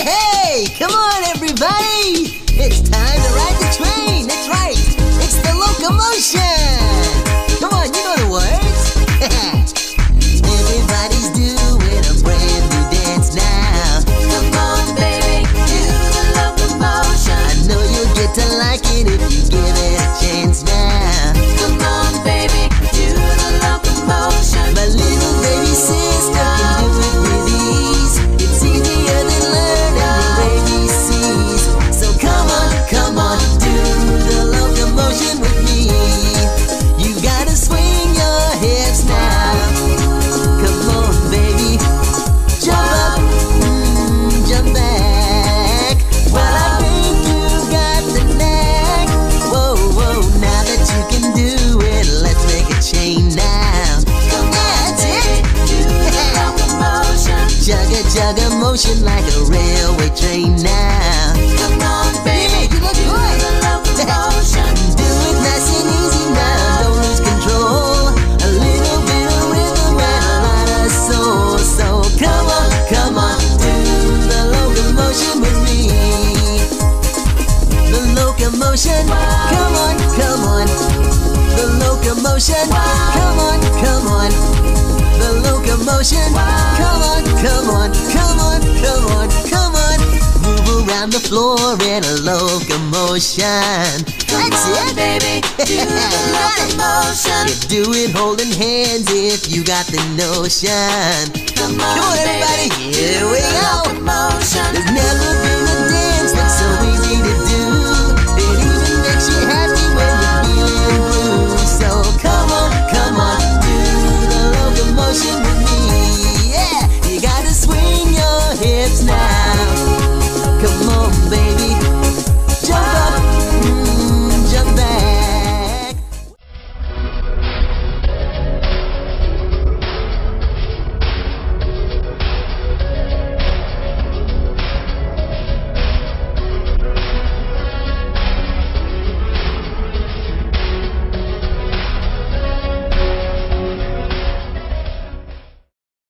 Hey! Come on, everybody! It's time to ride the train! That's right! It's the locomotion! A railway train now. Come on, baby, you look do good. the locomotion. Do it nice and easy now, don't lose control. A little bit of rhythm and a lot of soul. So come on, come on, do the locomotion with me. The locomotion, come on, come on. The locomotion, come on, come on. The locomotion, the floor in a locomotion. Come That's on, it. baby, do the locomotion. You do it holding hands if you got the notion. Come Come on, on, everybody, here we go. locomotion. There's